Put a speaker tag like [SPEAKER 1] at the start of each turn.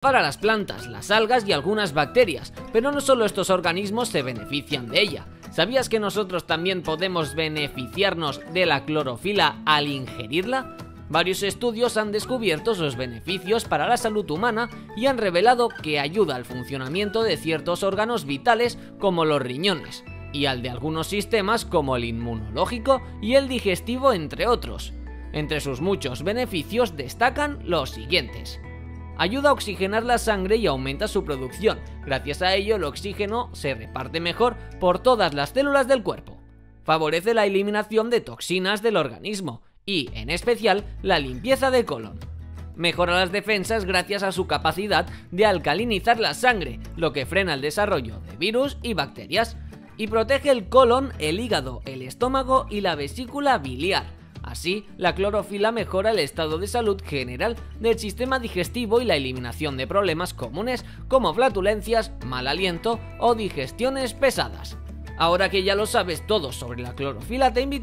[SPEAKER 1] para las plantas, las algas y algunas bacterias, pero no solo estos organismos se benefician de ella. ¿Sabías que nosotros también podemos beneficiarnos de la clorofila al ingerirla? Varios estudios han descubierto sus beneficios para la salud humana y han revelado que ayuda al funcionamiento de ciertos órganos vitales como los riñones, y al de algunos sistemas como el inmunológico y el digestivo entre otros. Entre sus muchos beneficios destacan los siguientes ayuda a oxigenar la sangre y aumenta su producción. Gracias a ello el oxígeno se reparte mejor por todas las células del cuerpo. Favorece la eliminación de toxinas del organismo y, en especial, la limpieza de colon. Mejora las defensas gracias a su capacidad de alcalinizar la sangre, lo que frena el desarrollo de virus y bacterias. Y protege el colon, el hígado, el estómago y la vesícula biliar Así, la clorofila mejora el estado de salud general del sistema digestivo y la eliminación de problemas comunes como flatulencias, mal aliento o digestiones pesadas. Ahora que ya lo sabes todo sobre la clorofila, te invito